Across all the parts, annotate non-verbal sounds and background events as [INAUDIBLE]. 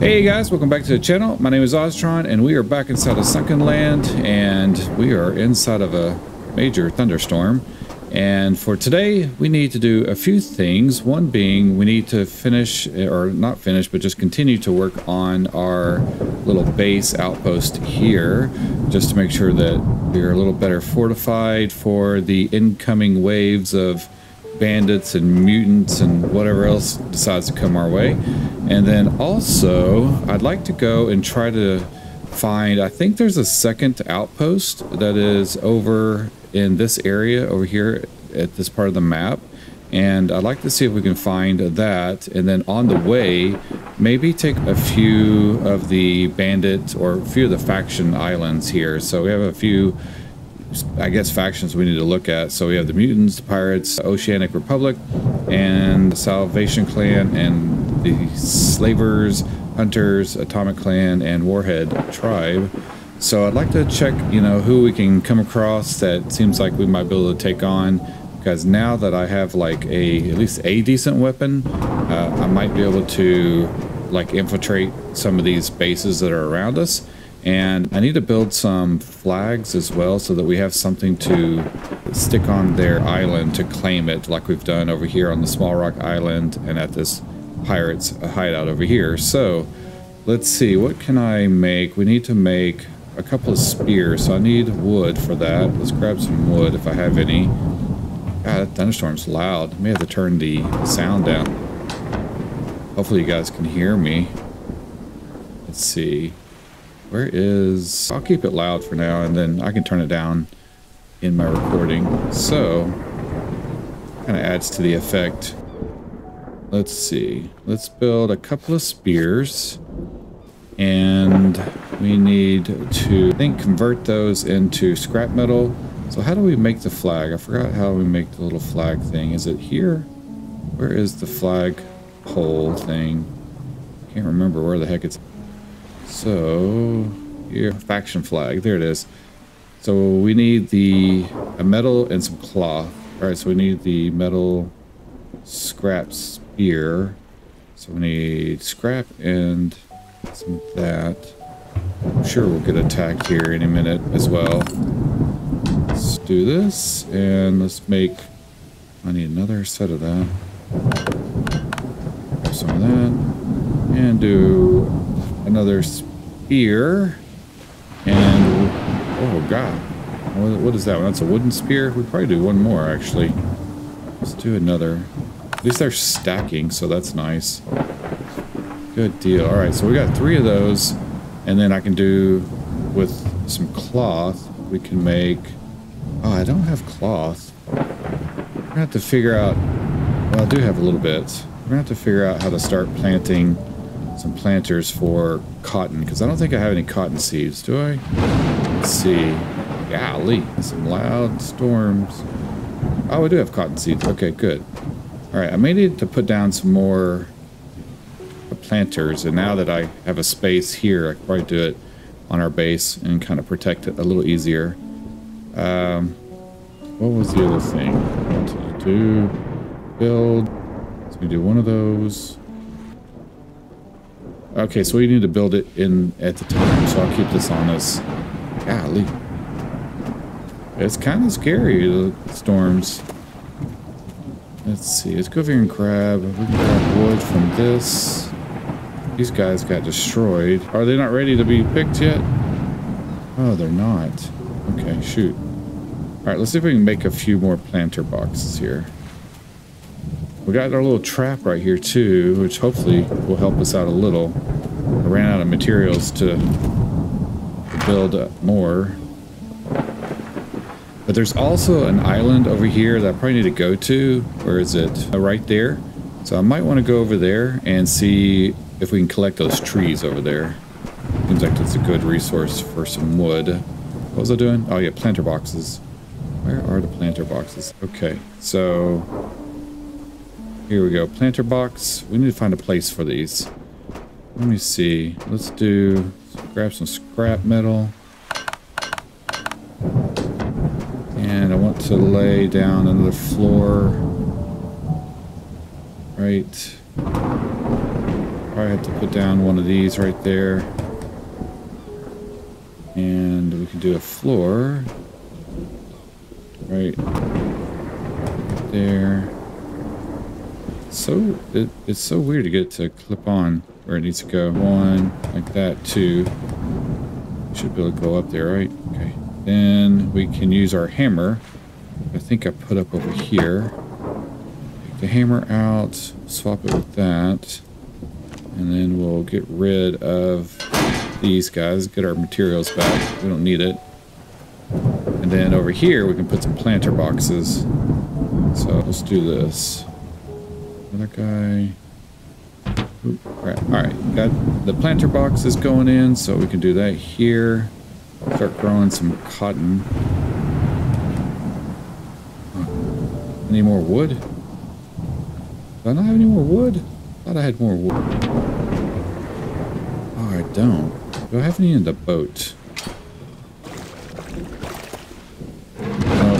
Hey guys, welcome back to the channel. My name is Oztron and we are back inside of Sunkenland and we are inside of a major thunderstorm. And for today, we need to do a few things. One being we need to finish, or not finish, but just continue to work on our little base outpost here, just to make sure that we're a little better fortified for the incoming waves of bandits and mutants and whatever else decides to come our way. And then also, I'd like to go and try to find, I think there's a second outpost that is over in this area over here at this part of the map. And I'd like to see if we can find that. And then on the way, maybe take a few of the bandit or a few of the faction islands here. So we have a few I guess, factions we need to look at. So we have the Mutants, the Pirates, Oceanic Republic, and the Salvation Clan, and the Slavers, Hunters, Atomic Clan, and Warhead Tribe. So I'd like to check, you know, who we can come across that seems like we might be able to take on. Because now that I have like a at least a decent weapon, uh, I might be able to like infiltrate some of these bases that are around us and I need to build some flags as well so that we have something to stick on their island to claim it like we've done over here on the Small Rock Island and at this pirates hideout over here. So let's see, what can I make? We need to make a couple of spears, so I need wood for that. Let's grab some wood if I have any. God, that thunderstorm's loud. I may have to turn the sound down. Hopefully you guys can hear me. Let's see. Where is... I'll keep it loud for now, and then I can turn it down in my recording. So, kind of adds to the effect. Let's see. Let's build a couple of spears. And we need to, I think, convert those into scrap metal. So how do we make the flag? I forgot how we make the little flag thing. Is it here? Where is the flag pole thing? Can't remember where the heck it's... So, here, faction flag. There it is. So we need the a metal and some cloth. All right, so we need the metal scrap spear. So we need scrap and some of that. I'm sure we'll get attacked here any minute as well. Let's do this and let's make. I need another set of that. Some of that and do another spear. And, oh god. What is that one? That's a wooden spear? We'd probably do one more, actually. Let's do another. At least they're stacking, so that's nice. Good deal. Alright, so we got three of those. And then I can do, with some cloth, we can make... Oh, I don't have cloth. We're going to have to figure out... Well, I do have a little bit. We're going to have to figure out how to start planting some planters for cotton, because I don't think I have any cotton seeds, do I? Let's see. Golly, some loud storms. Oh, I do have cotton seeds. Okay, good. All right, I may need to put down some more planters, and now that I have a space here, I can probably do it on our base and kind of protect it a little easier. Um, what was the other thing to do? Build. So we do one of those. Okay, so we need to build it in at the time, so I'll keep this on us. Golly. It's kind of scary, the storms. Let's see, let's go over here and grab, we can grab wood from this. These guys got destroyed. Are they not ready to be picked yet? Oh, they're not. Okay, shoot. All right, let's see if we can make a few more planter boxes here. We got our little trap right here too, which hopefully will help us out a little. I ran out of materials to, build more. But there's also an island over here that I probably need to go to. Where is it? Uh, right there. So I might want to go over there and see if we can collect those trees over there. Seems like that's a good resource for some wood. What was I doing? Oh yeah, planter boxes. Where are the planter boxes? Okay, so here we go. Planter box. We need to find a place for these. Let me see. Let's do... Grab some scrap metal. And I want to lay down another floor. Right. Probably have to put down one of these right there. And we can do a floor. Right there. So, it, it's so weird to get it to clip on where it needs to go. One, like that, two. Should be able to go up there, right? Okay. Then we can use our hammer. I think I put up over here. Take the hammer out, swap it with that. And then we'll get rid of these guys, get our materials back. We don't need it. And then over here, we can put some planter boxes. So let's do this. Another guy. Oop, all right, got the planter box is going in, so we can do that here. Start growing some cotton. Any more wood? Do I not have any more wood? Thought I had more wood. Oh, I don't. Do I have any in the boat? No,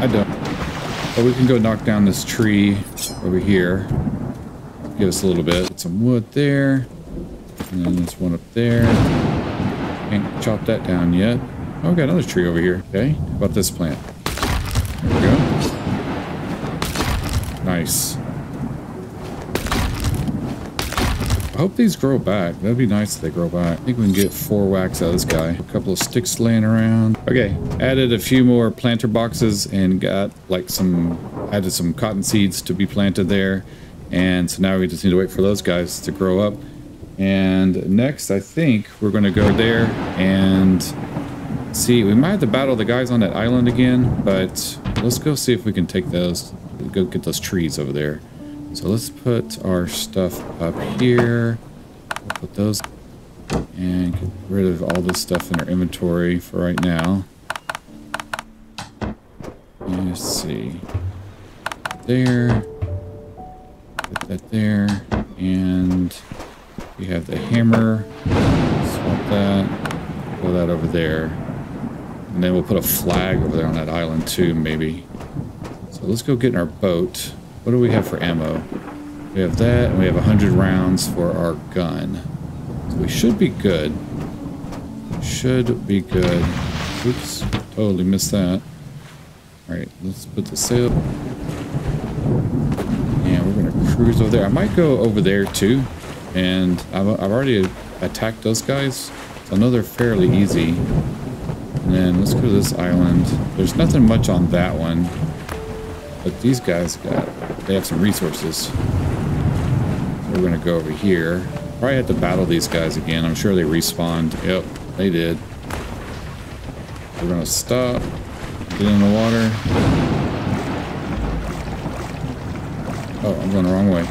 I don't. But we can go knock down this tree over here. Give us a little bit. Some wood there. And then this one up there. Can't chop that down yet. Oh, we got another tree over here. Okay. How about this plant? There we go. Nice. I hope these grow back. That'd be nice if they grow back. I think we can get four wax out of this guy. A couple of sticks laying around. Okay, added a few more planter boxes and got like some, added some cotton seeds to be planted there. And so now we just need to wait for those guys to grow up. And next, I think we're going to go there and see. We might have to battle the guys on that island again, but let's go see if we can take those, go get those trees over there. So let's put our stuff up here. We'll put those and get rid of all this stuff in our inventory for right now. Let's see. There. Put that there. And we have the hammer. Swap that. Put that over there. And then we'll put a flag over there on that island too, maybe. So let's go get in our boat. What do we have for ammo? We have that, and we have 100 rounds for our gun. So we should be good. Should be good. Oops, totally missed that. Alright, let's put the sail. And we're going to cruise over there. I might go over there too. And I've, I've already attacked those guys. So I know they're fairly easy. And then let's go to this island. There's nothing much on that one. But these guys got, they have some resources. So we're to go over here. Probably have to battle these guys again. I'm sure they respawned. Yep, they did. We're to stop. Get in the water. Oh, I'm going the wrong way.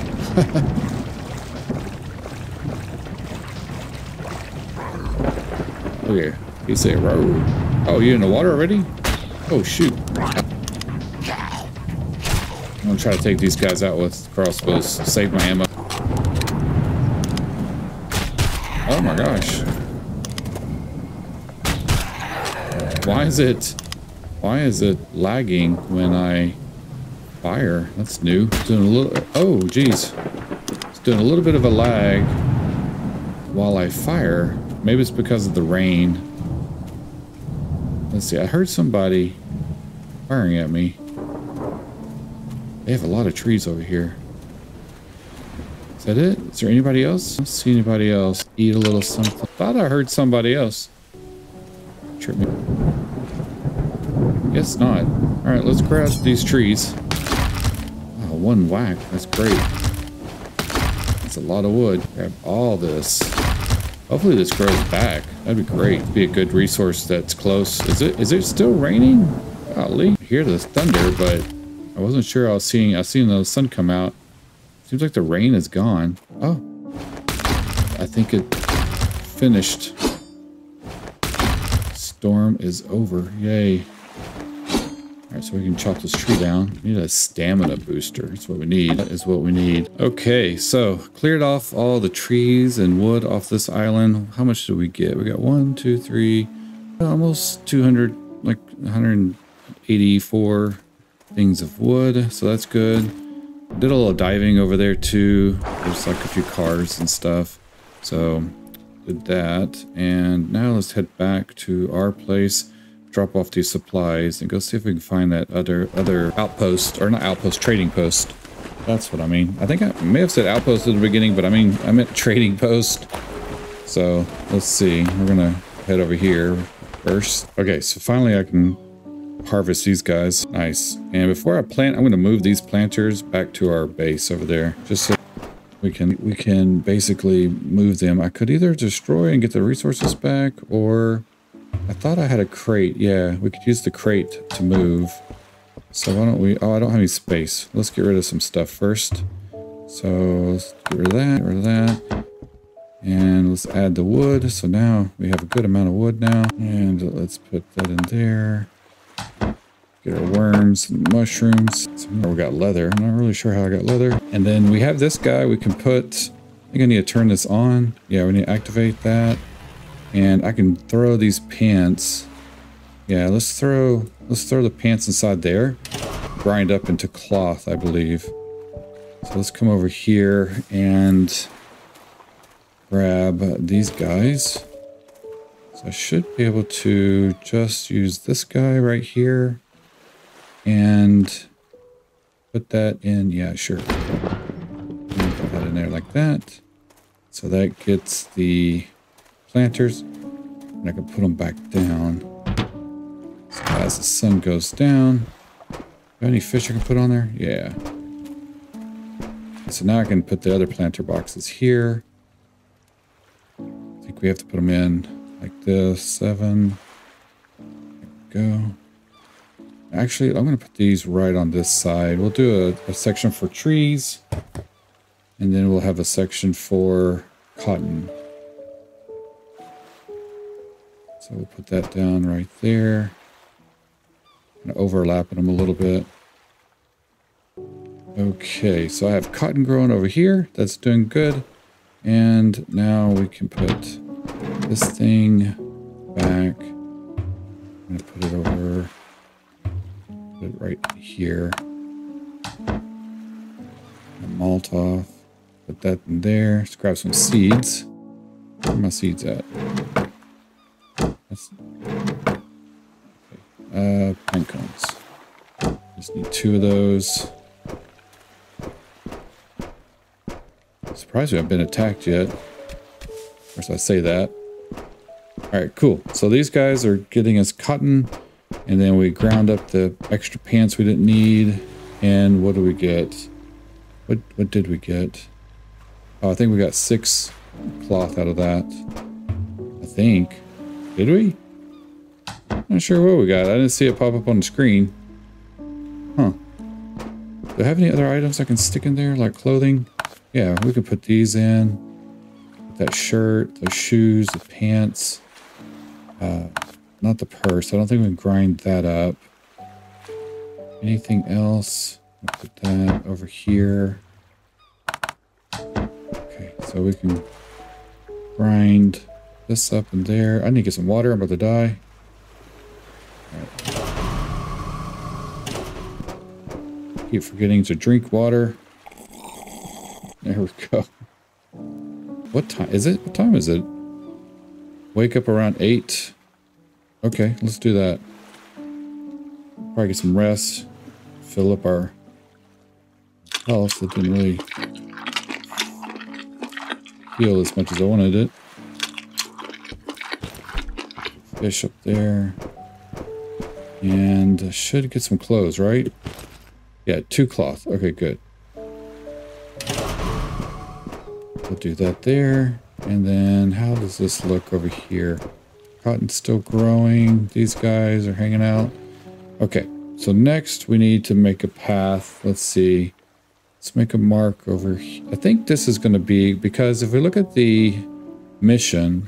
[LAUGHS] okay, he said road. Oh, you in the water already? Oh, shoot. I'm gonna try to take these guys out with crossbows. Save my ammo. Oh my gosh. Why is it... Why is it lagging when I fire? That's new. It's doing a little... Oh, geez. It's doing a little bit of a lag while I fire. Maybe it's because of the rain. Let's see. I heard somebody firing at me. They have a lot of trees over here. Is that it? Is there anybody else? I don't see anybody else. Eat a little something. Thought I heard somebody else. Trip me. Guess not. All right, let's grab these trees. Oh, one whack. That's great. That's a lot of wood. Grab all this. Hopefully this grows back. That'd be great. Be a good resource that's close. Is it? Is it still raining? Golly. I hear the thunder, but I wasn't sure I was seeing, I was seeing the sun come out. Seems like the rain is gone. Oh. I think it finished. Storm is over. Yay. Alright, so we can chop this tree down. We need a stamina booster. That's what we need. That is what we need. Okay, so cleared off all the trees and wood off this island. How much did we get? We got one, two, three, almost 200, like 184 things of wood. So that's good. did a little diving over there too. There's like a few cars and stuff. So did that. And now let's head back to our place, drop off these supplies and go see if we can find that other other outpost or not outpost trading post. That's what I mean. I think I may have said outpost at the beginning, but I mean I meant trading post. So let's see. We're gonna head over here first. Okay, so finally I can harvest these guys. Nice. And before I plant, I'm going to move these planters back to our base over there. Just so we can we can basically move them. I could either destroy and get the resources back, or I thought I had a crate. Yeah, we could use the crate to move. So why don't we... Oh, I don't have any space. Let's get rid of some stuff first. So let's get rid of that, get rid of that. And let's add the wood. So now we have a good amount of wood now. And let's put that in there. Get our worms mushrooms. So we got leather. I'm not really sure how I got leather. And then we have this guy we can put... I think I need to turn this on. Yeah, we need to activate that. And I can throw these pants. Yeah, let's throw let's throw the pants inside there. Grind up into cloth, I believe. So let's come over here and grab these guys. So I should be able to just use this guy right here and put that in. Yeah, sure. Put that in there like that. So that gets the planters. And I can put them back down. So as the sun goes down. any fish I can put on there? Yeah. So now I can put the other planter boxes here. I think we have to put them in like this. Seven. go. Actually, I'm going to put these right on this side. We'll do a, a section for trees. And then we'll have a section for cotton. So we'll put that down right there. And overlapping them a little bit. Okay, so I have cotton growing over here. That's doing good. And now we can put this thing back. I'm going to put it over Put it right here. malt off. Put that in there. Let's grab some seeds. Where are my seeds at? That's, okay. Uh, pine cones. Just need two of those. Surprised we haven't been attacked yet. Of course, I say that. All right, cool. So these guys are getting us cotton. And then we ground up the extra pants we didn't need. And what do we get? What what did we get? Oh, I think we got six cloth out of that. I think. Did we? Not sure what we got. I didn't see it pop up on the screen. Huh. Do I have any other items I can stick in there, like clothing? Yeah, we could put these in. That shirt, those shoes, the pants. Uh, not the purse. I don't think we can grind that up. Anything else? Put that over here. Okay, so we can grind this up and there. I need to get some water. I'm about to die. Keep forgetting to drink water. There we go. What time is it? What time is it? Wake up around 8. Okay, let's do that. Probably get some rest. Fill up our health. It didn't really heal as much as I wanted it. Fish up there. And I should get some clothes, right? Yeah, two cloth. Okay, good. We'll do that there. And then how does this look over here? Cotton's still growing. These guys are hanging out. Okay, so next we need to make a path. Let's see. Let's make a mark over here. I think this is going to be, because if we look at the mission,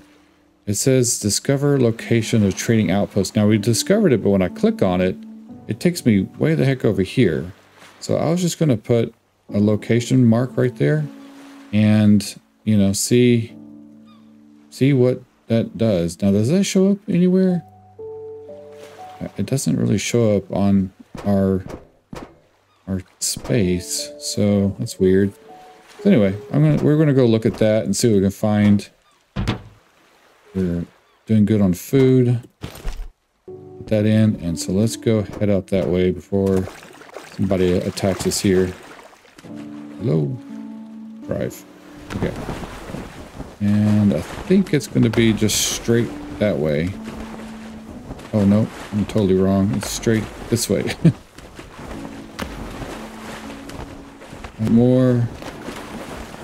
it says discover location of trading outpost. Now we discovered it, but when I click on it, it takes me way the heck over here. So I was just going to put a location mark right there and, you know, see, see what that does. Now, does that show up anywhere? It doesn't really show up on our our space. So that's weird. So anyway, I'm gonna we're gonna go look at that and see what we can find. We're doing good on food. Put that in, and so let's go head out that way before somebody attacks us here. Hello. Drive. Okay. And I think it's going to be just straight that way. Oh, no. I'm totally wrong. It's straight this way. [LAUGHS] more.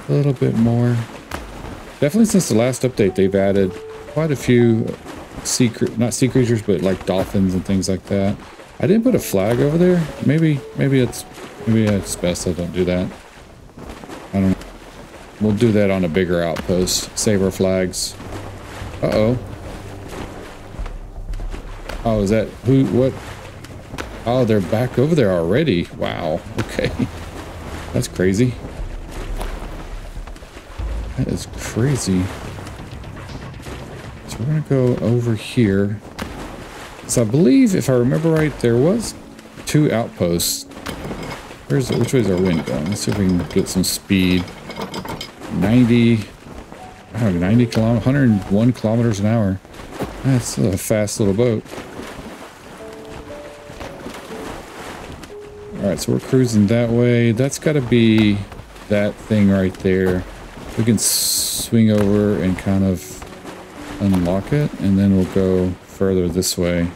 A little bit more. Definitely since the last update, they've added quite a few sea, not sea creatures, but like dolphins and things like that. I didn't put a flag over there. Maybe, maybe it's, maybe it's best I don't do that. I don't know. We'll do that on a bigger outpost. Save our flags. Uh-oh. Oh, is that who, what? Oh, they're back over there already. Wow. Okay. [LAUGHS] That's crazy. That is crazy. So we're going to go over here. So I believe, if I remember right, there was two outposts. Where's Which way is our wind going? Let's see if we can get some speed. 90, I don't know, 90 kilometers, 101 kilometers an hour. That's a fast little boat. All right, so we're cruising that way. That's got to be that thing right there. We can swing over and kind of unlock it, and then we'll go further this way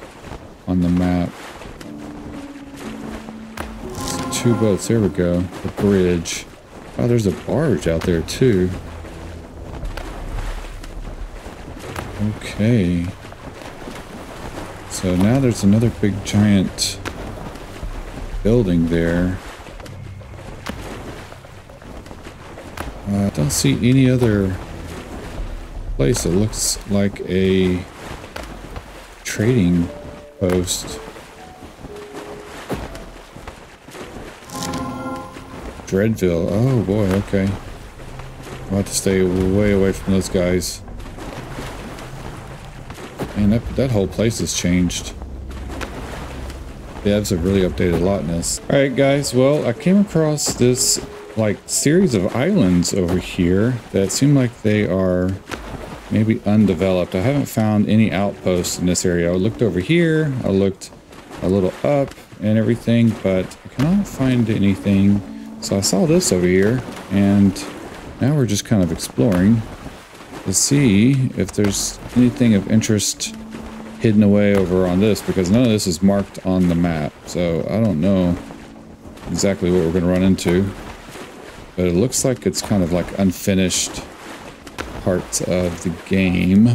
on the map. two boats. There we go. The bridge. Oh, there's a barge out there too. Okay. So now there's another big giant building there. Uh, I don't see any other place that looks like a trading post. Dreadville. Oh boy, okay. I'll have to stay way away from those guys. Man, that, that whole place has changed. Devs have really updated a lot in this. Alright guys, well, I came across this like series of islands over here that seem like they are maybe undeveloped. I haven't found any outposts in this area. I looked over here, I looked a little up and everything, but I cannot find anything so I saw this over here, and now we're just kind of exploring to see if there's anything of interest hidden away over on this, because none of this is marked on the map. So I don't know exactly what we're going to run into. But it looks like it's kind of like unfinished parts of the game.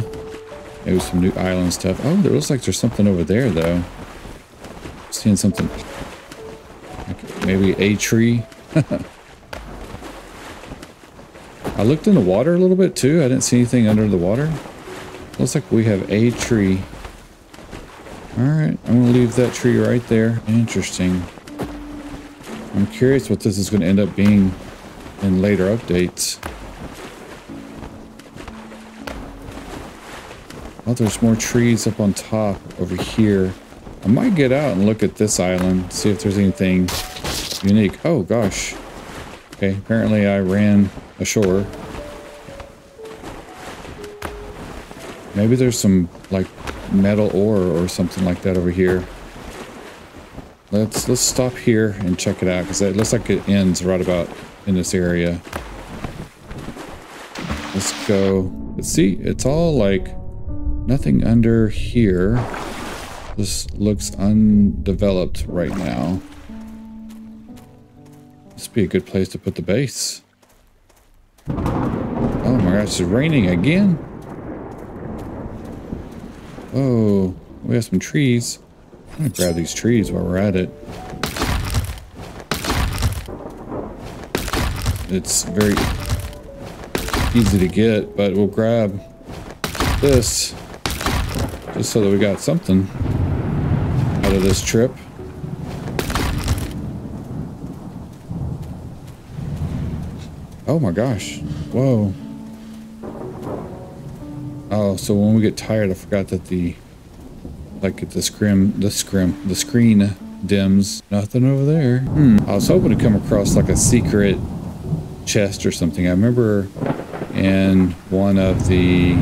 Maybe some new island stuff. Oh, there looks like there's something over there, though. Seeing something. Like maybe a tree. [LAUGHS] I looked in the water a little bit too. I didn't see anything under the water. Looks like we have a tree. Alright, I'm going to leave that tree right there. Interesting. I'm curious what this is to end up being in later updates. Oh, there's more trees up on top over here. I might get out and look at this island, see if there's anything unique. Oh, gosh. Okay, apparently I ran ashore. Maybe there's some, like, metal ore or something like that over here. Let's let's stop here and check it out, because it looks like it ends right about in this area. Let's go. Let's see, it's all, like, nothing under here. This looks undeveloped right now. Be a good place to put the base. Oh my gosh, it's raining again? Oh, we have some trees. I'm gonna grab these trees while we're at it. It's very easy to get, but we'll grab this just so that we got something out of this trip. Oh my gosh. Whoa. Oh, so when we get tired, I forgot that the, like the scrim, the scrim, the screen dims. Nothing over there. Hmm. I was hoping to come across like a secret chest or something. I remember in one of the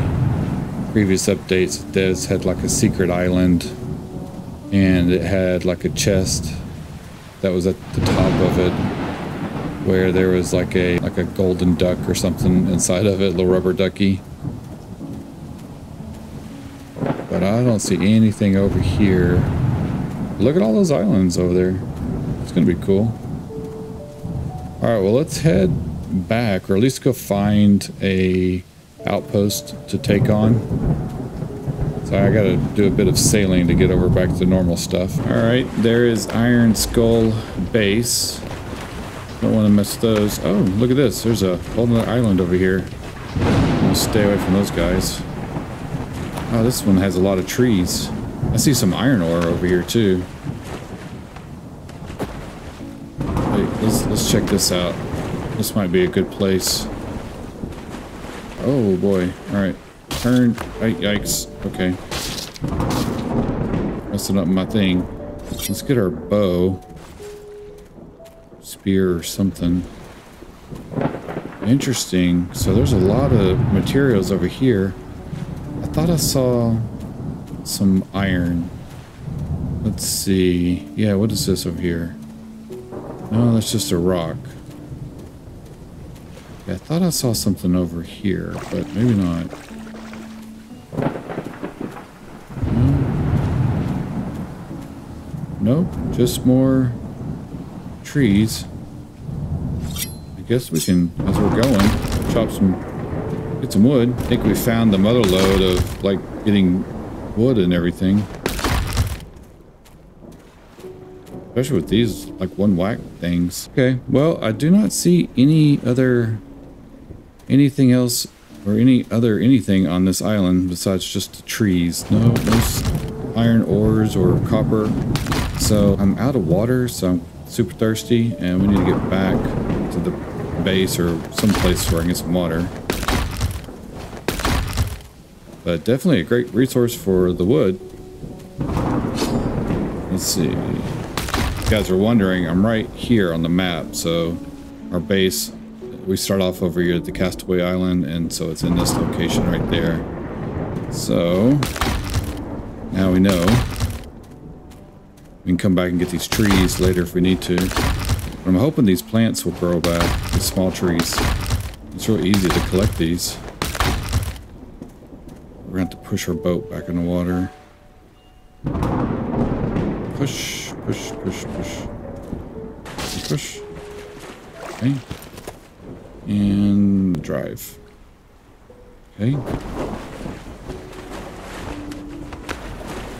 previous updates, Des had like a secret island and it had like a chest that was at the top of it where there was like a like a golden duck or something inside of it, little rubber ducky. But I don't see anything over here. Look at all those islands over there. It's gonna be cool. Alright, well let's head back or at least go find a outpost to take on. So I gotta do a bit of sailing to get over back to normal stuff. Alright, there is Iron Skull Base. Don't want to miss those. Oh, look at this. There's a whole other island over here. I'll stay away from those guys. Oh, this one has a lot of trees. I see some iron ore over here too. Wait, let's let's check this out. This might be a good place. Oh boy. Alright. Turn. Yikes. Okay. Messing up my thing. Let's get our bow spear or something. Interesting. So there's a lot of materials over here. I thought I saw some iron. Let's see. Yeah, what is this over here? No, that's just a rock. Yeah, I thought I saw something over here, but maybe not. No? Nope, just more trees guess we can, as we're going, chop some, get some wood. I think we found the mother lode of, like, getting wood and everything. Especially with these, like, one whack things. Okay, well, I do not see any other, anything else, or any other anything on this island besides just the trees. No, no iron ores or copper. So I'm out of water, so I'm super thirsty, and we need to get back to the base or someplace where I can get some water. But definitely a great resource for the wood. Let's see. You guys are wondering, I'm right here on the map, so our base, we start off over here at the Castaway Island, and so it's in this location right there. So, now we know. We can come back and get these trees later if we need to. But I'm hoping these plants will grow back, these small trees. It's real easy to collect these. We're going to have to push our boat back in the water. Push, push, push, push. Push. Okay. And drive. Okay.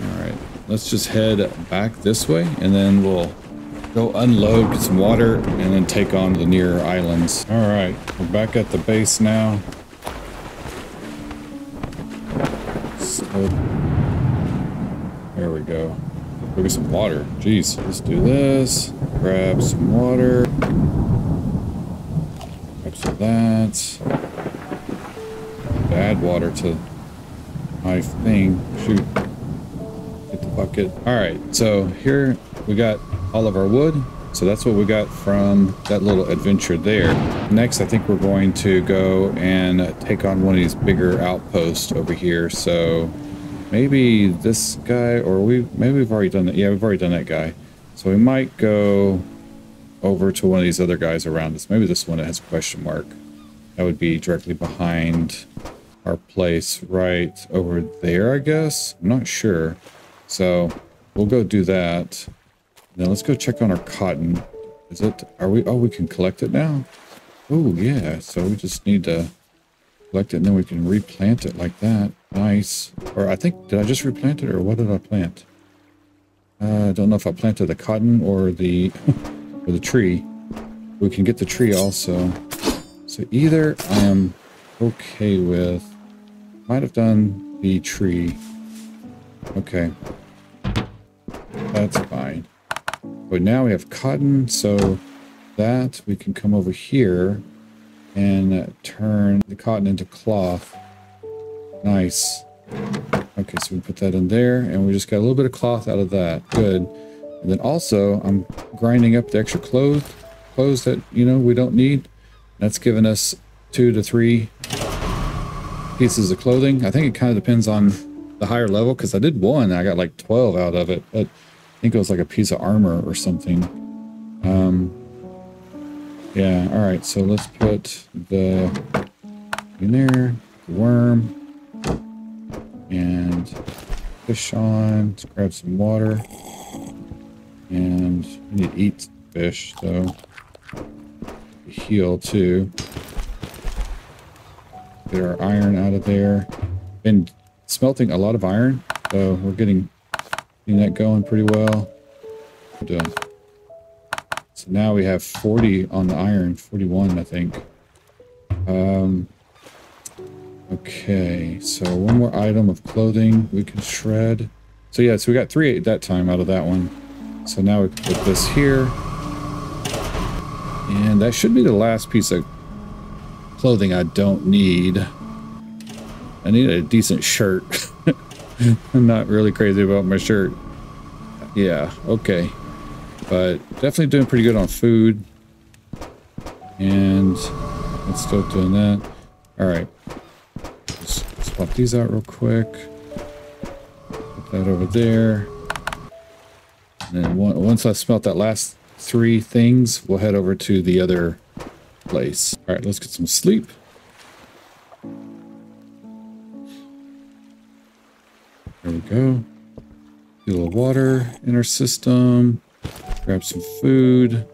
Alright. Let's just head back this way and then we'll Go unload, get some water, and then take on the nearer islands. All right, we're back at the base now. So, there we go. Go get some water. Jeez, let's do this. Grab some water. Grab some that. Add water to my thing. Shoot. Get the bucket. All right, so here we got all of our wood. So that's what we got from that little adventure there. Next, I think we're going to go and take on one of these bigger outposts over here. So maybe this guy, or we maybe we've already done that. Yeah, we've already done that guy. So we might go over to one of these other guys around us. Maybe this one that has a question mark. That would be directly behind our place right over there, I guess. I'm not sure. So we'll go do that. Now let's go check on our cotton. Is it, are we, oh, we can collect it now? Oh, yeah. So we just need to collect it and then we can replant it like that. Nice. Or I think, did I just replant it or what did I plant? Uh, I don't know if I planted the cotton or the, [LAUGHS] or the tree. We can get the tree also. So either I am okay with, might have done the tree. Okay. That's fine. But now we have cotton, so that we can come over here and uh, turn the cotton into cloth. Nice. Okay, so we put that in there, and we just got a little bit of cloth out of that. Good. And then also I'm grinding up the extra clothes, clothes that, you know, we don't need. That's giving us two to three pieces of clothing. I think it kind of depends on the higher level because I did one I got like 12 out of it, but I think it was like a piece of armor or something. Um, yeah, all right, so let's put the in there, the worm, and fish on. Let's grab some water. And we need to eat fish, so heal too. Get our iron out of there. Been smelting a lot of iron, so we're getting, getting that going pretty well. Done. So now we have 40 on the iron, 41 I think. Um, okay, so one more item of clothing we can shred. So yeah, so we got three at that time out of that one. So now we put this here. And that should be the last piece of clothing I don't need. I need a decent shirt. [LAUGHS] [LAUGHS] I'm not really crazy about my shirt. Yeah, okay. But definitely doing pretty good on food. And it's still doing that. All right. Just swap these out real quick. Put that over there. And then once I smelt that last three things, we'll head over to the other place. All right, let's get some sleep. There we go. Get a little water in our system. Grab some food.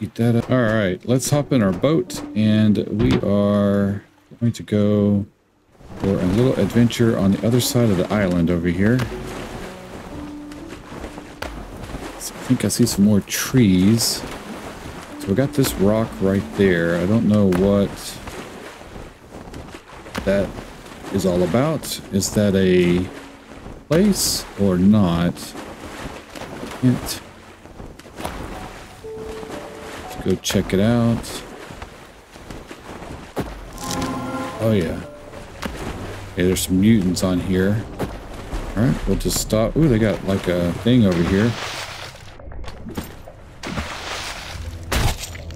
Eat that up. All right, let's hop in our boat and we are going to go for a little adventure on the other side of the island over here. So I think I see some more trees. So we got this rock right there. I don't know what that is all about. Is that a place or not? Let's go check it out. Oh yeah. Okay, there's some mutants on here. Alright, we'll just stop. Ooh, they got like a thing over here.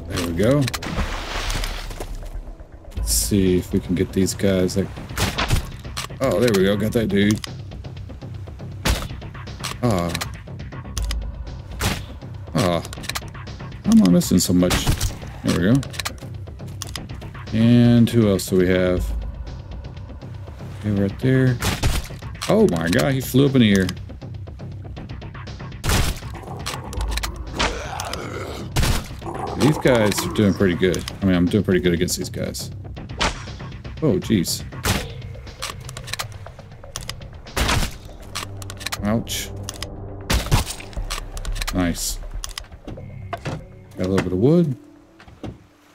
There we go. Let's see if we can get these guys like Oh, there we go. Got that dude. Ah. Ah. How am I missing so much? There we go. And who else do we have? Okay, right there. Oh my god, he flew up in the air. These guys are doing pretty good. I mean, I'm doing pretty good against these guys. Oh, jeez. Ouch. Nice.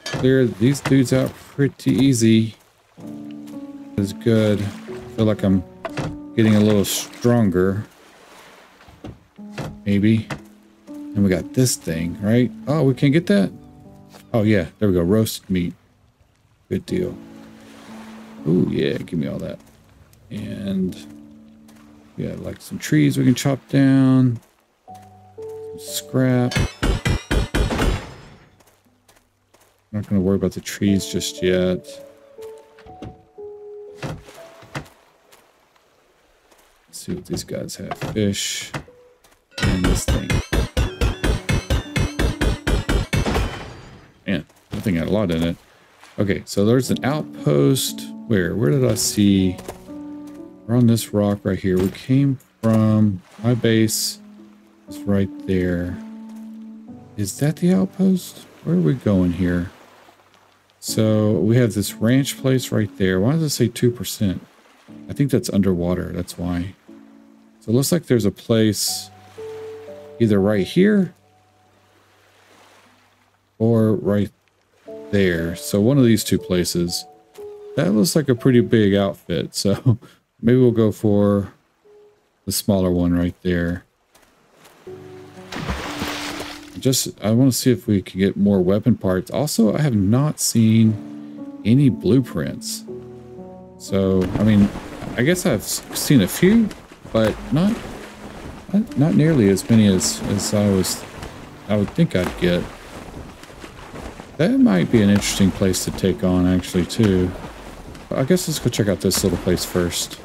Clear these dudes out pretty easy. Is good. feel like I'm getting a little stronger. Maybe. And we got this thing, right? Oh, we can't get that? Oh, yeah. There we go. Roasted meat. Good deal. Ooh, yeah. Give me all that. And we got like some trees we can chop down. Some scrap. Not going to worry about the trees just yet. Let's see what these guys have. Fish. And this thing. Man, that thing had a lot in it. Okay, so there's an outpost. Where? Where did I see... We're on this rock right here. We came from my base. It's right there. Is that the outpost? Where are we going here? So we have this ranch place right there. Why does it say 2%? I think that's underwater. That's why. So it looks like there's a place either right here or right there. So one of these two places. That looks like a pretty big outfit. So [LAUGHS] Maybe we'll go for the smaller one right there. Just, I want to see if we can get more weapon parts. Also, I have not seen any blueprints. So, I mean, I guess I've seen a few, but not Not, nearly as many as, as I was I would think I'd get. That might be an interesting place to take on actually too. I guess let's go check out this little place first.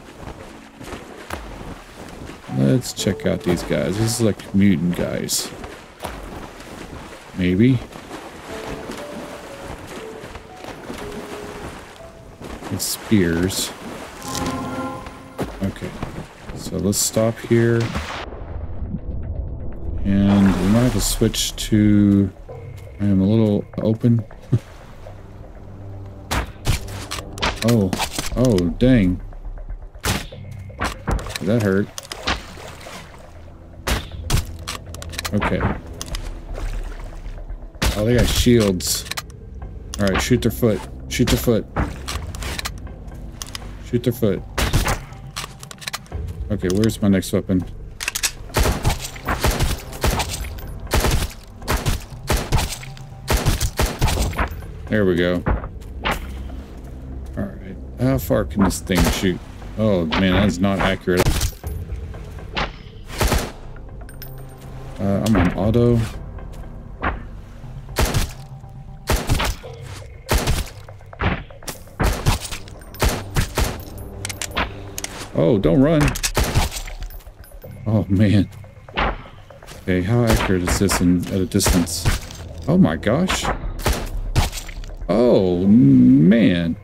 Let's check out these guys. This is like mutant guys. Maybe. With spears. Okay. So let's stop here. And we might have to switch to... I am a little open. [LAUGHS] oh. Oh, dang. That hurt. Okay. Oh, they got shields. Alright, shoot their foot. Shoot their foot. Shoot their foot. Okay, where's my next weapon? There we go. Alright. How far can this thing shoot? Oh, man, that's not accurate. Uh, I'm on auto. Oh, don't run. Oh, man. Okay, how accurate is this in, at a distance? Oh my gosh. Oh, man.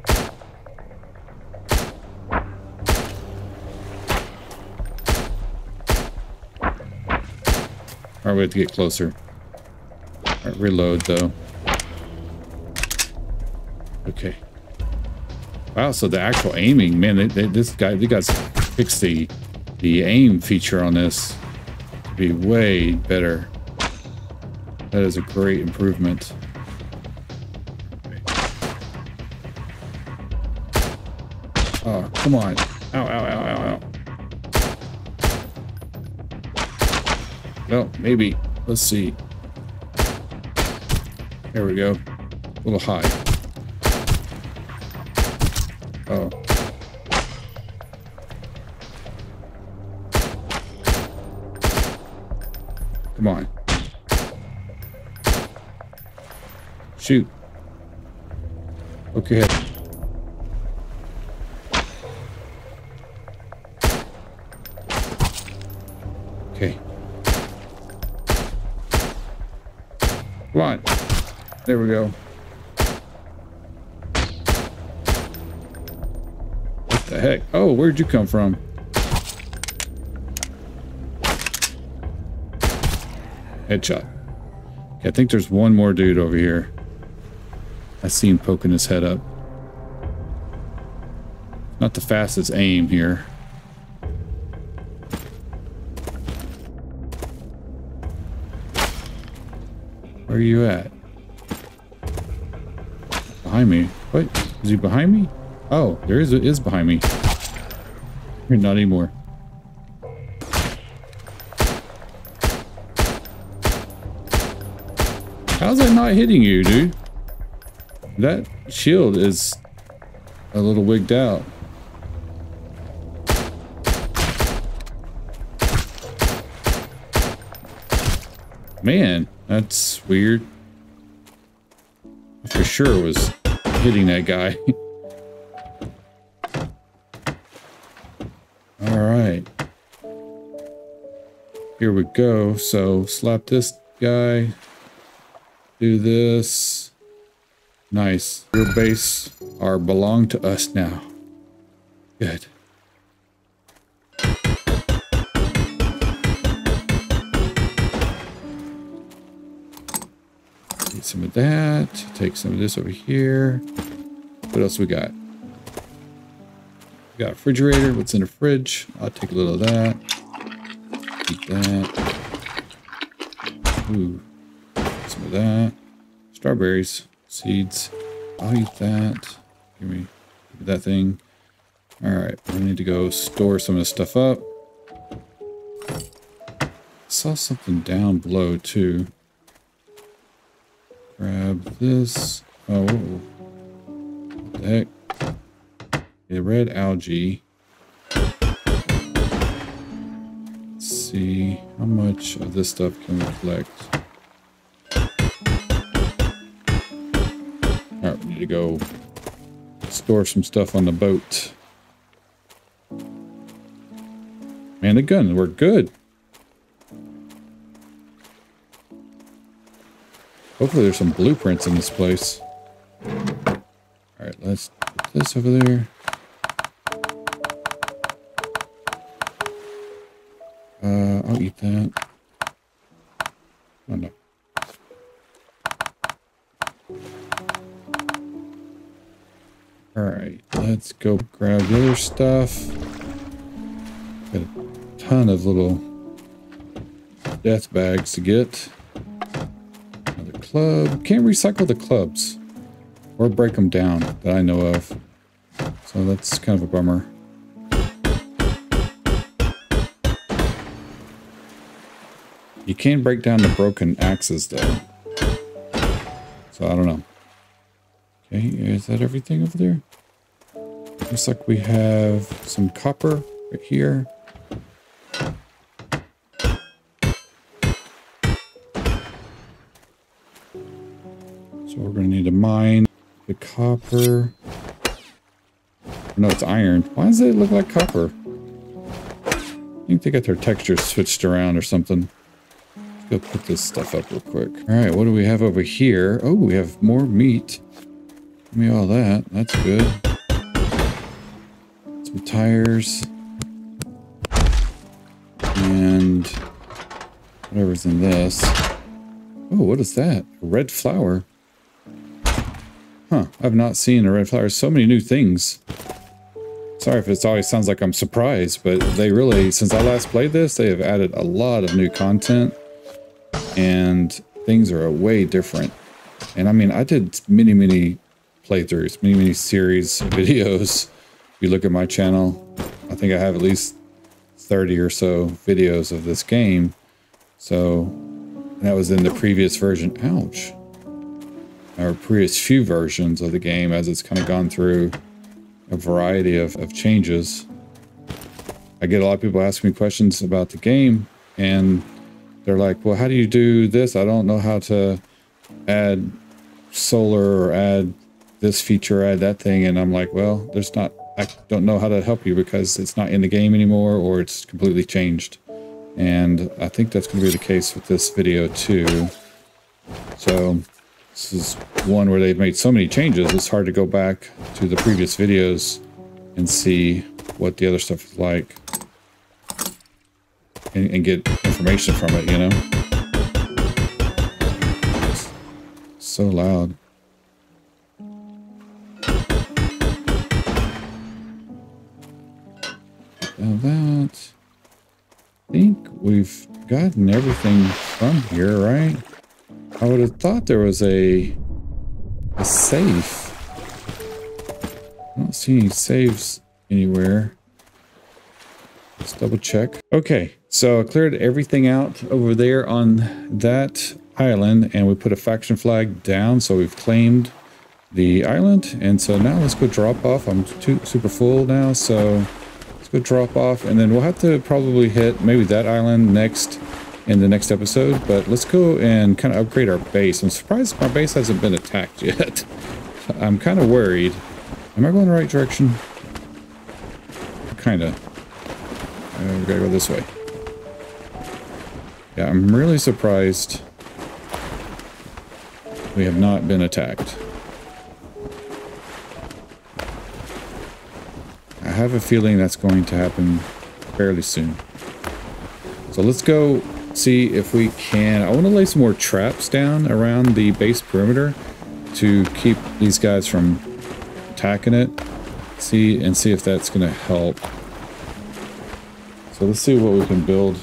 Alright, we have to get closer. Alright, reload though. Okay. Wow, so the actual aiming, man, they, they, this guy, they got fixed the the aim feature on this to be way better. That is a great improvement. Oh, come on. Ow, ow, ow, ow, ow. Well, maybe. Let's see. There we go. A little high. Oh. Come on. Shoot. Okay. Okay. Come on. There we go. What the heck? Oh, where'd you come from? Headshot. Okay, I think there's one more dude over here. I see him poking his head up. Not the fastest aim here. Where are you at? Behind me. What? Is he behind me? Oh, there is is behind me. Not anymore. How's that not hitting you, dude? That shield is a little wigged out. Man, that's weird. I for sure was hitting that guy. [LAUGHS] All right. Here we go. So slap this guy. Do this. Nice. Your base are belong to us now. Good. Some of that. Take some of this over here. What else we got? We got a refrigerator. What's in the fridge? I'll take a little of that. Eat that. Ooh. Some of that. Strawberries. Seeds. I'll eat that. Give me, give me that thing. Alright, I need to go store some of this stuff up. I saw something down below too. Grab this. Oh, what the heck? The red algae. Let's see how much of this stuff can we collect. To go store some stuff on the boat. Man, the guns were good. Hopefully there's some blueprints in this place. All right, let's put this over there. Uh, I'll eat that. Go grab the other stuff. Got a ton of little death bags to get. Another club. Can't recycle the clubs or break them down that I know of. So that's kind of a bummer. You can break down the broken axes though. So I don't know. Okay, is that everything over there? Looks like we have some copper right here. So we're going to need to mine the copper. No, it's iron. Why does it look like copper? I think they got their textures switched around or something. Let's go put this stuff up real quick. All right, what do we have over here? Oh, we have more meat. Give me all that. That's good. Some tires. And whatever's in this. Oh, what is that? A red flower. Huh, I've not seen a red flower. So many new things. Sorry if it always sounds like I'm surprised, but they really, since I last played this, they have added a lot of new content. And things are a way different. And I mean, I did many, many playthroughs, many, many series [LAUGHS] videos. You look at my channel, I think I have at least 30 or so videos of this game. So that was in the previous version. Ouch. Or previous few versions of the game as it's kind of gone through a variety of, of changes. I get a lot of people asking me questions about the game and they're like, well, how do you do this? I don't know how to add solar or add this feature, add that thing. And I'm like, well, there's not, I don't know how to help you because it's not in the game anymore or it's completely changed. And I think that's going to be the case with this video too. So this is one where they've made so many changes. It's hard to go back to the previous videos and see what the other stuff is like and, and get information from it, you know? It's so loud. Now that, I think we've gotten everything from here, right? I would have thought there was a, a safe. I don't see any saves anywhere. Let's double check. Okay, so I cleared everything out over there on that island and we put a faction flag down. So we've claimed the island. And so now let's go drop off. I'm too, super full now. So go drop off and then we'll have to probably hit maybe that island next in the next episode. But let's go and kind of upgrade our base. I'm surprised my base hasn't been attacked [LAUGHS] yet. I'm kind of worried. Am I going the right direction? Kind of. Uh, we gotta go this way. Yeah, I'm really surprised we have not been attacked. Have a feeling that's going to happen fairly soon. So let's go see if we can... I want to lay some more traps down around the base perimeter to keep these guys from attacking it. See and see if that's going to help. So let's see what we can build.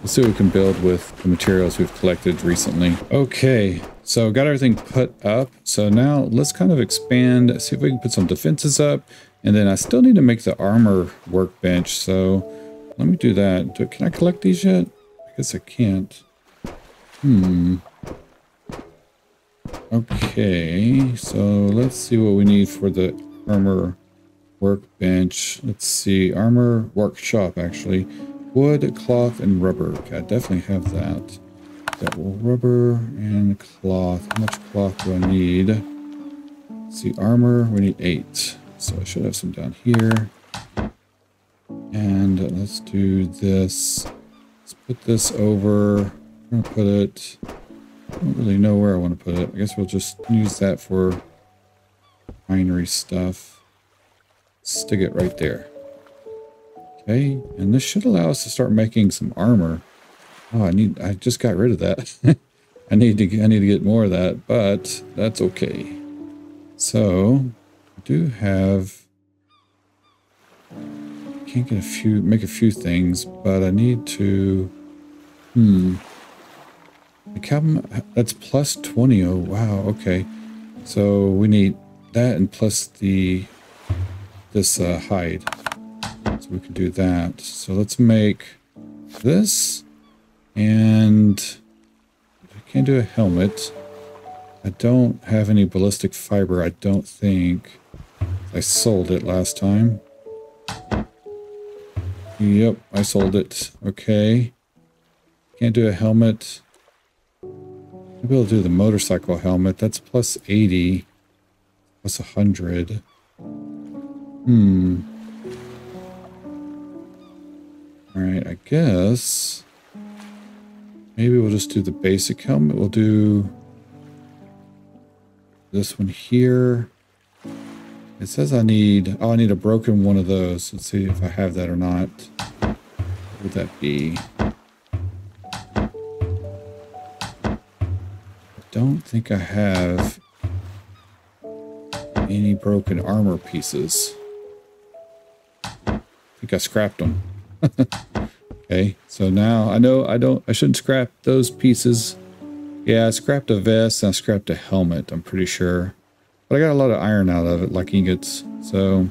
Let's see what we can build with the materials we've collected recently. Okay, so got everything put up. So now let's kind of expand, see if we can put some defenses up. And then I still need to make the armor workbench. So let me do that. Do, can I collect these yet? I guess I can't. Hmm. Okay, so let's see what we need for the armor workbench. Let's see, armor workshop actually. wood, cloth, and rubber. Okay, I definitely have that. That rubber and cloth. How much cloth do I need? Let's see, armor, we need eight. So I should have some down here. And let's do this. Let's put this over. I'm gonna put it. I don't really know where I want to put it. I guess we'll just use that for refinery stuff. Stick it right there. Okay, and this should allow us to start making some armor. Oh, I need. I just got rid of that. [LAUGHS] I need to. I need to get more of that, but that's okay. So, do have can't get a few, make a few things, but I need to, hmm. The cabin, that's plus 20. Oh, wow. Okay. So we need that and plus the, this uh, hide. So we can do that. So let's make this and I can't do a helmet. I don't have any ballistic fiber, I don't think. I sold it last time. Yep, I sold it. Okay. Can't do a helmet. Maybe I'll do the motorcycle helmet. That's plus 80. Plus 100. Hmm. Alright, I guess... Maybe we'll just do the basic helmet. We'll do... This one here. It says I need, oh, I need a broken one of those. Let's see if I have that or not. What would that be? I don't think I have any broken armor pieces. I think I scrapped them. [LAUGHS] okay, so now I know I don't, I shouldn't scrap those pieces. Yeah, I scrapped a vest and I scrapped a helmet, I'm pretty sure. But I got a lot of iron out of it, like ingots, so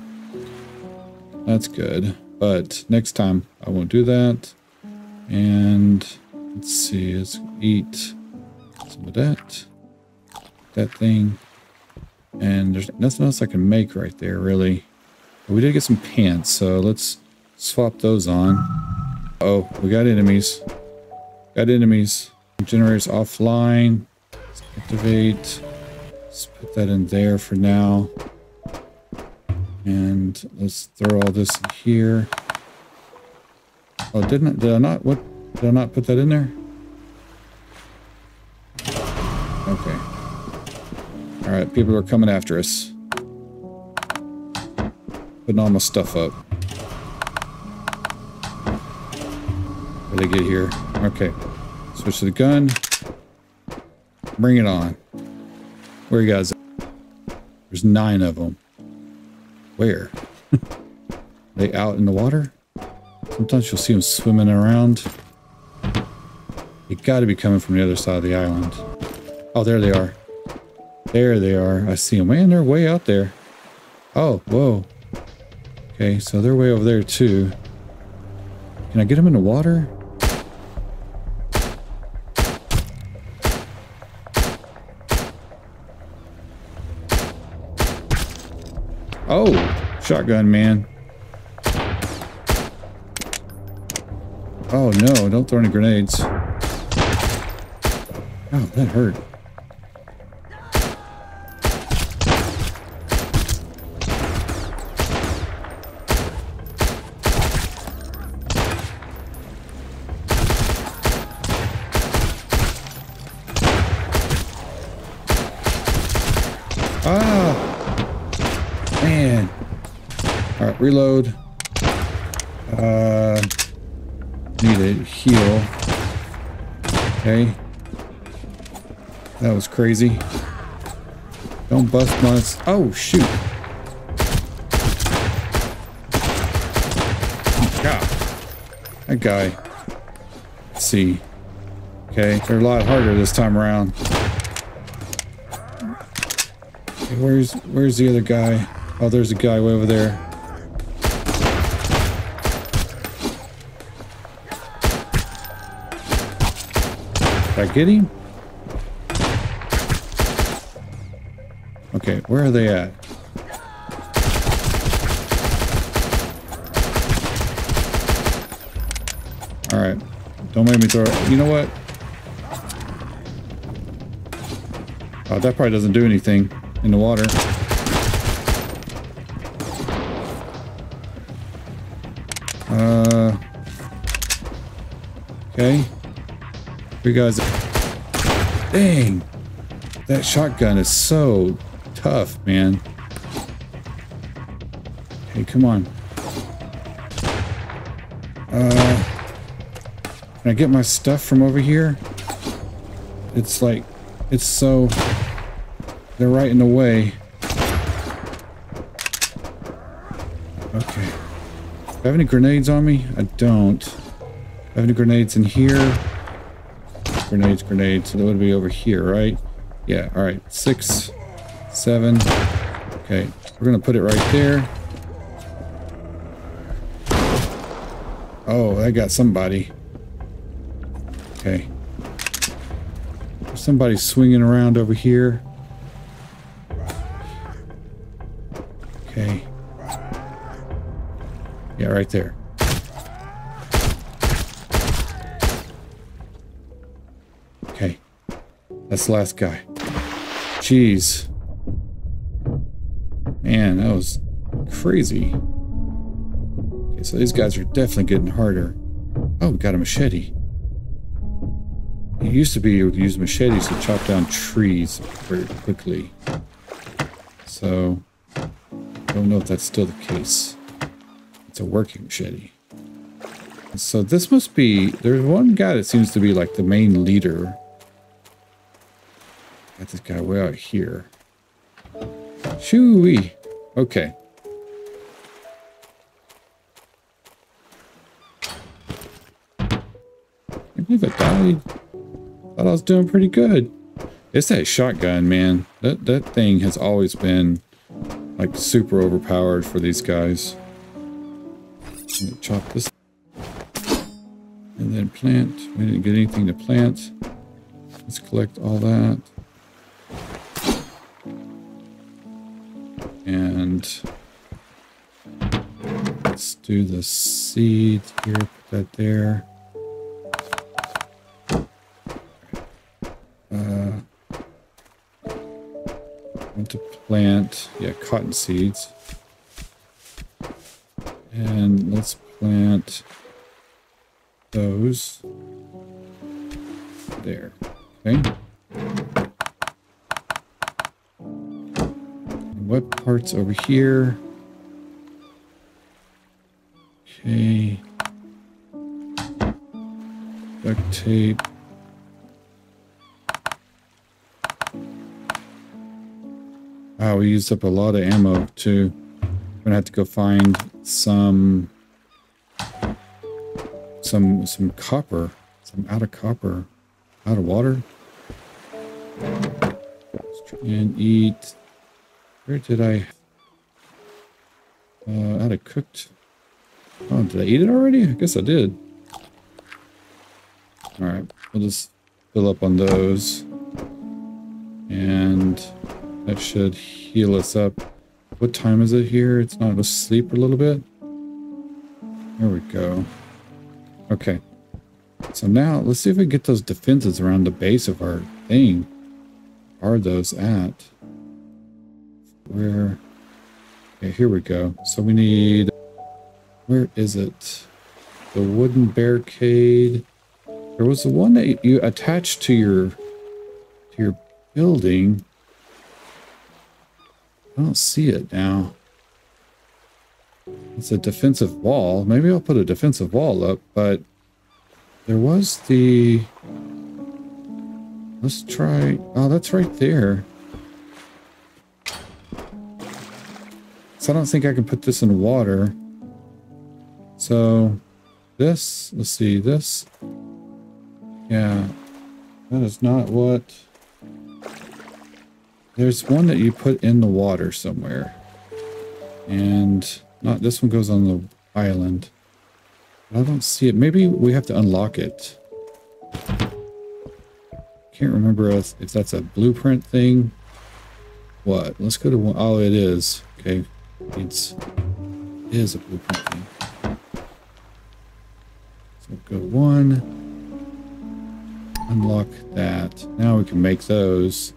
that's good. But next time I won't do that. And let's see, let's eat some of that. That thing. And there's nothing else I can make right there, really. But we did get some pants, so let's swap those on. Oh, we got enemies. Got enemies. Generators offline. Let's activate. Let's put that in there for now. And let's throw all this in here. Oh, didn't I, did I not, what, did I not put that in there? Okay. All right, people are coming after us. Putting all my stuff up. Where they get here? Okay. Switch to the gun. Bring it on. Where you guys? There's nine of them. Where? [LAUGHS] they out in the water? Sometimes you'll see them swimming around. You got to be coming from the other side of the island. Oh, there they are. There they are. I see them. Man, they're way out there. Oh, whoa. Okay, so they're way over there too. Can I get them in the water? Oh, shotgun man. Oh no, don't throw any grenades. Oh, that hurt. reload. Uh, need a heal. Okay. That was crazy. Don't bust my... Oh, shoot. God. That guy. Let's see. Okay, they're a lot harder this time around. Okay, where's where's the other guy? Oh, there's a guy way over there. I get him? Okay, where are they at? All right. Don't make me throw it. You know what? Oh, that probably doesn't do anything in the water. Uh. Okay. Guys. Dang. That shotgun is so tough, man. Hey, come on. Uh, can I get my stuff from over here? It's like, it's so, they're right in the way. Okay. Do I have any grenades on me? I don't. Do I have any grenades in here? Grenades, grenades. So that would be over here, right? Yeah, all right. Six, seven. Okay, we're gonna put it right there. Oh, I got somebody. Okay. There's somebody swinging around over here. Okay. Yeah, right there. That's the last guy. Jeez. Man, that was crazy. Okay, so these guys are definitely getting harder. Oh, we got a machete. It used to be you would use machetes to chop down trees very quickly. So, I don't know if that's still the case. It's a working machete. So this must be, there's one guy that seems to be like the main leader. Got this guy way out here. Shoo-wee. Okay. I believe I died. Thought I was doing pretty good. It's that shotgun, man. That that thing has always been like super overpowered for these guys. chop this. And then plant. We didn't get anything to plant. Let's collect all that. And let's do the seed here, put that there. Uh, want to plant, yeah, cotton seeds. And let's plant those there. Okay. What parts over here? Okay. Duct tape. Wow, we used up a lot of ammo too. I'm gonna have to go find some some some copper. Some out of copper. Out of water. Let's try and eat where did I... Uh, I had it cooked. Oh, did I eat it already? I guess I did. Alright, we'll just fill up on those. And that should heal us up. What time is it here? It's not asleep a little bit. There we go. Okay. So now, let's see if we get those defenses around the base of our thing. Are those at? Where? Okay, here we go. So we need... Where is it? The wooden barricade. There was the one that you attached to your to your building. I don't see it now. It's a defensive wall. Maybe I'll put a defensive wall up, but there was the... Let's try... Oh, that's right there. So I don't think I can put this in water. So this, let's see, this. Yeah, that is not what... There's one that you put in the water somewhere. And not this one goes on the island. I don't see it. Maybe we have to unlock it. Can't remember if, that's a blueprint thing. What? Let's go to one. Oh, it is. Okay. It's is a blueprint thing. So go one. Unlock that. Now we can make those.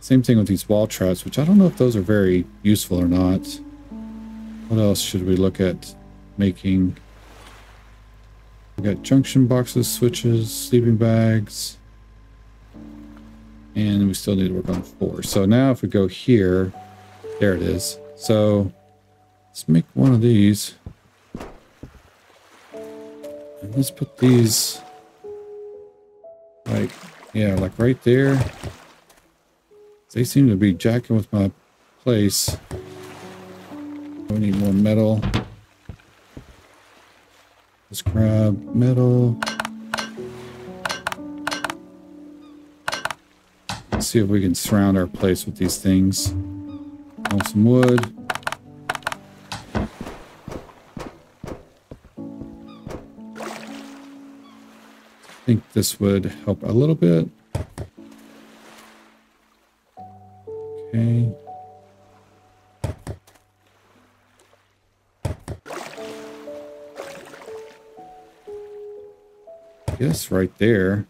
Same thing with these wall traps, which I don't know if those are very useful or not. What else should we look at making? We got junction boxes, switches, sleeping bags. And we still need to work on four. So now if we go here, there it is. So let's make one of these. And let's put these like, yeah, like right there. They seem to be jacking with my place. We need more metal. Let's grab metal. Let's see if we can surround our place with these things. Want some wood. Think this would help a little bit. Okay. Yes, right there.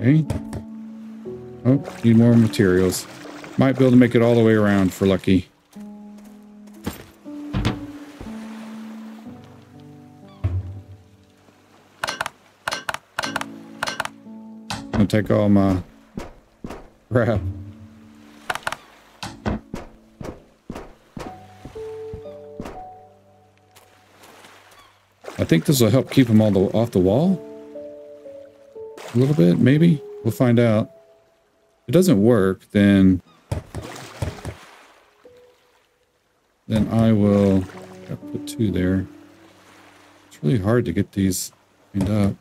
Okay. Oh, need more materials. Might be able to make it all the way around for lucky. I'll take all my crap. I think this will help keep them all the, off the wall. A little bit, maybe. We'll find out it doesn't work, then then I will put two there. It's really hard to get these cleaned up.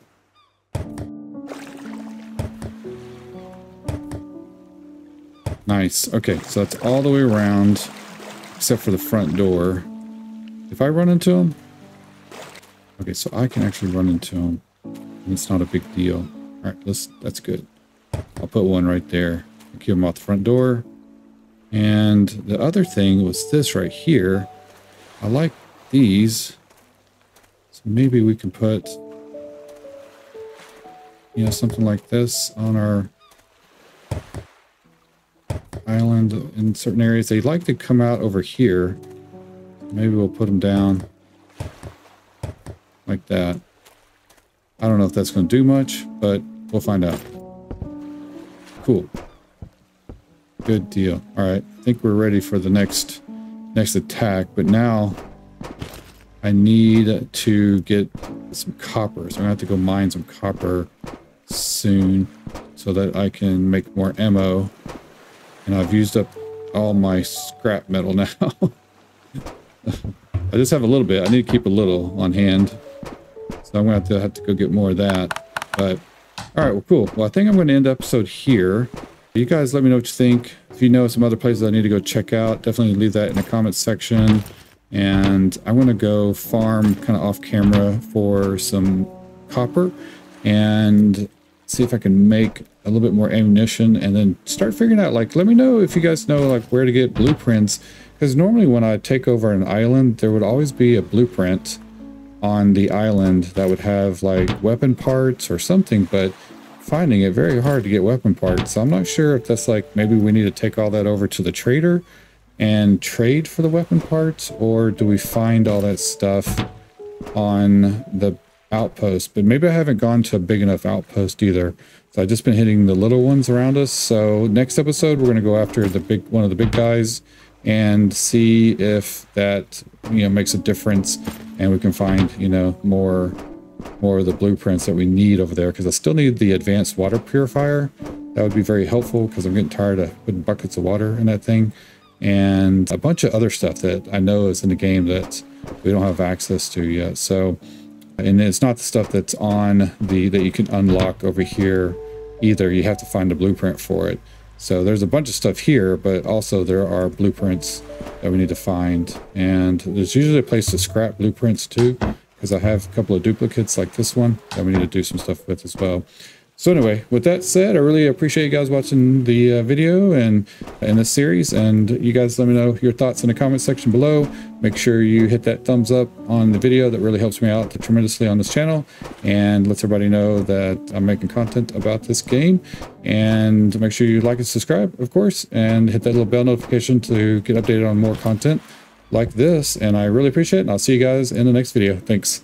Nice. Okay, so that's all the way around, except for the front door. If I run into them, okay, so I can actually run into them. And it's not a big deal. All right, let's. That's good. I'll put one right there. Keep them out the front door. And the other thing was this right here. I like these. So maybe we can put, you know, something like this on our island in certain areas. They like to come out over here. Maybe we'll put them down like that. I don't know if that's going to do much, but we'll find out. Cool. Good deal. All right. I think we're ready for the next next attack, but now I need to get some copper. So I'm going to have to go mine some copper soon so that I can make more ammo. And I've used up all my scrap metal [LAUGHS] now. I just have a little bit. I need to keep a little on hand. So I'm going to have to, have to go get more of that. But all right, well, cool. Well, I think I'm going to end episode here. You guys let me know what you think. If you know some other places I need to go check out, definitely leave that in the comments section. And I'm going to go farm kind of off camera for some copper and see if I can make a little bit more ammunition and then start figuring out, like, let me know if you guys know, like, where to get blueprints. Because normally when I take over an island, there would always be a blueprint on the island that would have like weapon parts or something, but finding it very hard to get weapon parts. So I'm not sure if that's like maybe we need to take all that over to the trader and trade for the weapon parts, or do we find all that stuff on the outpost? But maybe I haven't gone to a big enough outpost either. So I've just been hitting the little ones around us. So next episode, we're going to go after the big one of the big guys and see if that you know makes a difference and we can find you know more more of the blueprints that we need over there because I still need the advanced water purifier. That would be very helpful because I'm getting tired of putting buckets of water in that thing. And a bunch of other stuff that I know is in the game that we don't have access to yet. So and it's not the stuff that's on the that you can unlock over here either. You have to find a blueprint for it so there's a bunch of stuff here, but also there are blueprints that we need to find. And there's usually a place to scrap blueprints too, because I have a couple of duplicates like this one that we need to do some stuff with as well. So anyway, with that said, I really appreciate you guys watching the uh, video and in this series. And you guys let me know your thoughts in the comment section below. Make sure you hit that thumbs up on the video. That really helps me out tremendously on this channel and lets everybody know that I'm making content about this game. And make sure you like and subscribe, of course, and hit that little bell notification to get updated on more content like this. And I really appreciate it. And I'll see you guys in the next video. Thanks.